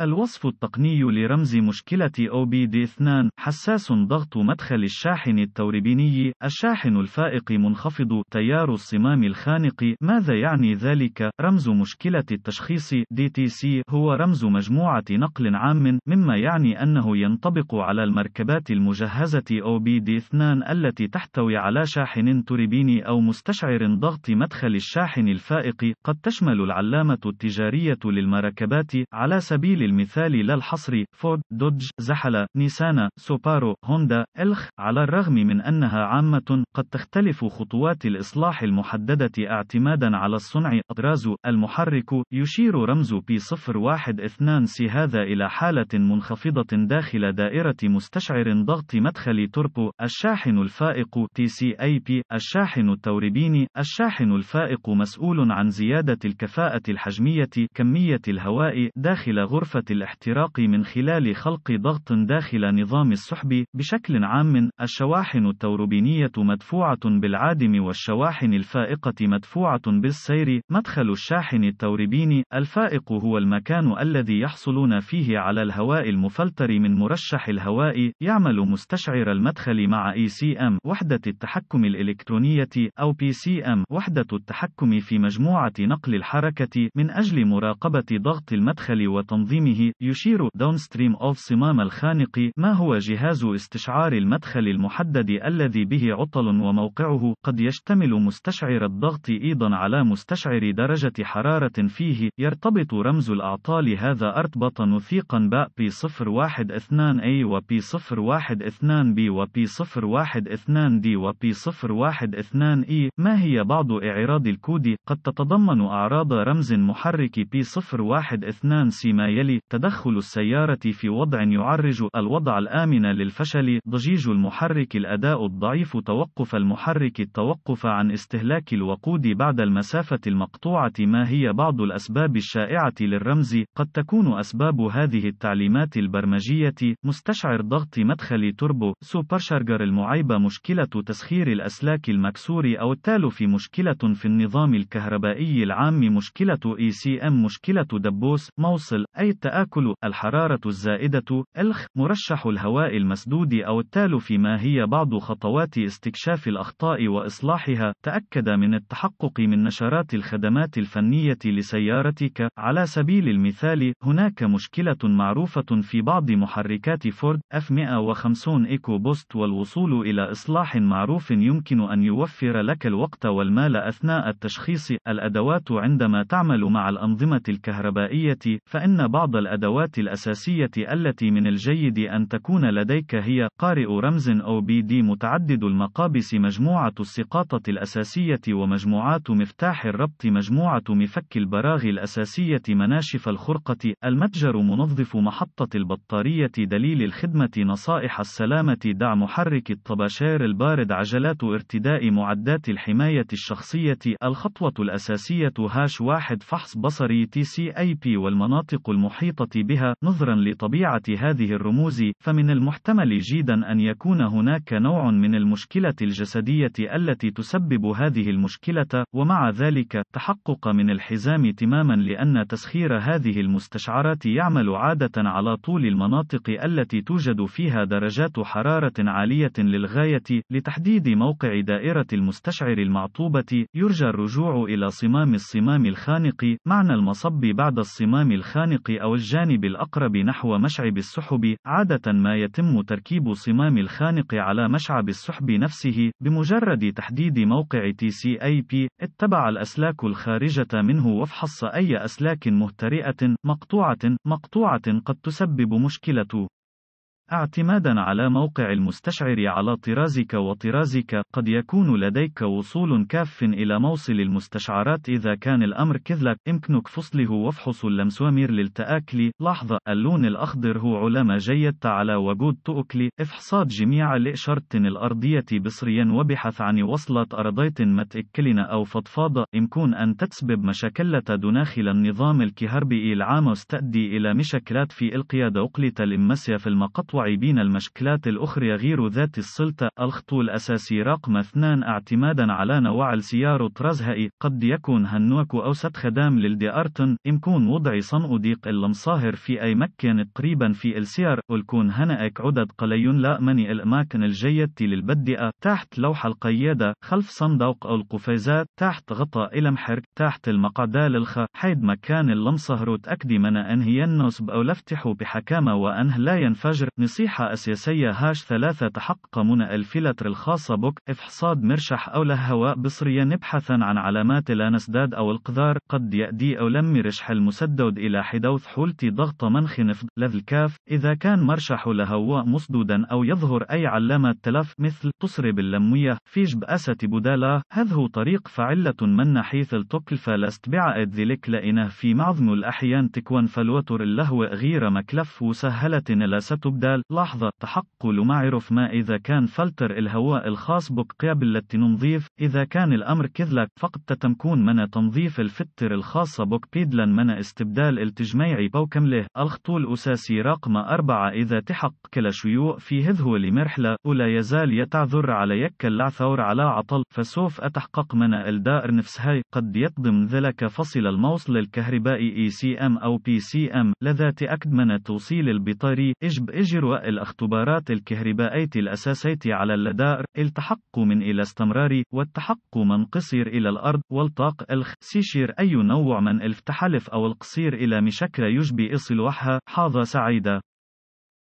الوصف التقني لرمز مشكلة OBD2 حساس ضغط مدخل الشاحن التوربيني الشاحن الفائق منخفض تيار الصمام الخانق ماذا يعني ذلك؟ رمز مشكلة التشخيص DTC هو رمز مجموعة نقل عام مما يعني أنه ينطبق على المركبات المجهزة OBD2 التي تحتوي على شاحن توربيني أو مستشعر ضغط مدخل الشاحن الفائق قد تشمل العلامة التجارية للمركبات على سبيل المثال لا الحصر فورد دوج زحل نيسان سوبارو هوندا إلخ على الرغم من أنها عامة قد تختلف خطوات الإصلاح المحددة اعتمادا على الصنع. أطراز المحرك يشير رمز P012 سي هذا إلى حالة منخفضة داخل دائرة مستشعر ضغط مدخل توربو الشاحن الفائق TCAP الشاحن التوربيني الشاحن الفائق مسؤول عن زيادة الكفاءة الحجمية كمية الهواء داخل غرفة الاحتراق من خلال خلق ضغط داخل نظام السحب؟ بشكل عام الشواحن التوربينية مدفوعة بالعادم والشواحن الفائقة مدفوعة بالسير. مدخل الشاحن التوربيني الفائق هو المكان الذي يحصلون فيه على الهواء المفلتر من مرشح الهواء. يعمل مستشعر المدخل مع ECM وحدة التحكم الإلكترونية أو PCM وحدة التحكم في مجموعة نقل الحركة من أجل مراقبة ضغط المدخل وتنظيمه يشير داونستريم أوف صمام الخانق ما هو جهاز استشعار المدخل المحدد الذي به عطل وموقعه؟ قد يشتمل مستشعر الضغط أيضا على مستشعر درجة حرارة فيه. يرتبط رمز الأعطال هذا ارتبط نثيقا باء P012A و P012B و P012D و P012E ما هي بعض إعراض الكود؟ قد تتضمن أعراض رمز محرك P012C ما يلي تدخل السيارة في وضع يعرج الوضع الآمن للفشل. ضجيج المحرك الأداء الضعيف. توقف المحرك. التوقف عن استهلاك الوقود بعد المسافة المقطوعة. ما هي بعض الأسباب الشائعة للرمز؟ قد تكون أسباب هذه التعليمات البرمجية. مستشعر ضغط مدخل توربو. supercharger المعيبة. مشكلة تسخير الأسلاك المكسور أو التالف مشكلة في النظام الكهربائي العام. مشكلة ECM مشكلة دبوس. موصل. أي التآكل الحرارة الزائدة الخ مرشح الهواء المسدود أو التالف ما هي بعض خطوات استكشاف الأخطاء وإصلاحها تأكد من التحقق من نشرات الخدمات الفنية لسيارتك. على سبيل المثال هناك مشكلة معروفة في بعض محركات فورد F150 إيكو بوست والوصول إلى إصلاح معروف يمكن أن يوفر لك الوقت والمال أثناء التشخيص. الأدوات عندما تعمل مع الأنظمة الكهربائية فإن بعض الأدوات الأساسية التي من الجيد أن تكون لديك هي قارئ رمز OBD متعدد المقابس مجموعة السقاطة الأساسية ومجموعات مفتاح الربط مجموعة مفك البراغي الأساسية مناشف الخرقة. المتجر منظف محطة البطارية. دليل الخدمة. نصائح السلامة. دع محرك الطباشير البارد. عجلات ارتداء معدات الحماية الشخصية. الخطوة الأساسية. hash واحد. فحص بصري. TCIP. والمناطق المحيطة بها نظرا لطبيعة هذه الرموز فمن المحتمل جيدا أن يكون هناك نوع من المشكلة الجسدية التي تسبب هذه المشكلة ومع ذلك تحقق من الحزام تماما لأن تسخير هذه المستشعرات يعمل عادة على طول المناطق التي توجد فيها درجات حرارة عالية للغاية لتحديد موقع دائرة المستشعر المعطوبة يرجى الرجوع إلى صمام الصمام الخانق معنى المصب بعد الصمام الخانق أو الجانب الأقرب نحو مشعب السحب عادة ما يتم تركيب صمام الخانق على مشعب السحب نفسه بمجرد تحديد موقع TCAP اتبع الأسلاك الخارجة منه وافحص أي أسلاك مهترئة مقطوعة مقطوعة قد تسبب مشكلة. اعتمادا على موقع المستشعر على طرازك وطرازك قد يكون لديك وصول كاف إلى موصل المستشعرات إذا كان الأمر كذلك. يمكنك فصله وافحص اللمسوامير للتآكل. لحظة اللون الأخضر هو علامة جيدة على وجود تؤكل. افحصات جميع الإشارة الأرضية بصريا وبحث عن وصلة أرضية متأكلين أو فضفاضة. يمكن أن تسبب مشاكل داخل النظام الكهربائي العام واستأدي إلى مشاكلات في القيادة. أقلة الإمسية في المقطوة التطوع بين المشكلات الأخرى غير ذات السلطة. الخطو الأساسي رقم اثنان اعتمادا على نوع السيارة رزهائي قد يكون هنوك أو ست خدام للديارتن إمكون وضع صنوديق المصاهر في أي مكان قريبا في السيار والكون هنأك عدد قليون لا مني الأماكن الجيدة للبدئة تحت لوح القيادة خلف صندوق أو القفازات. تحت غطاء المحرك. تحت المقعدة للخ. حيد مكان اللمصهر تأكدي من أنهي النصب. أو لفتحوا بحكامة. وأنه لا ينفجر. نصيحة أساسية هاش ثلاثة تحقق من الفلتر الخاصة بك إفحصاد مرشح أو له هواء بصريا نبحثا عن علامات الانسداد أو القذار قد يأدي أو لم رشح المسدد إلى حدوث حولتي ضغط منخ نفض لذ الكاف إذا كان مرشح لهواء مصدودا أو يظهر أي علامة تلف مثل تصرب اللمية فيج بأسة بدالة هذه طريق فعلة من نحيث التقل فلست بعائد ذلك لإنه في معظم الأحيان تكون فالوتر اللهو غير مكلف وسهلة لا ستبدال لحظة تحقل معرف ما إذا كان فلتر الهواء الخاص بك قابل للتنظيف إذا كان الأمر كذلك فقد تتمكون من تنظيف الفتر الخاصة بك بيدلا من استبدال التجميعي بوكمله. الخطو الأساسي رقم أربعة إذا تحقق الشيوع في هذه المرحلة ولا يزال يتعذر عليك العثور على عطل فسوف أتحقق من الدائرة نفسها. قد يقدم ذلك فصل الموصل الكهربائي اي سي ام أو بي سي ام لذا تأكد من توصيل البطارية. يجب اجراء الاختبارات الكهربائية الأساسية على الدائرة التحقق من الاستمرارية والتحقق من القصر إلى الأرض والطاقة الخ سيشير أي نوع من الفتح أو القصر إلى مشكلة يجب إصلاحها حظا سعيدا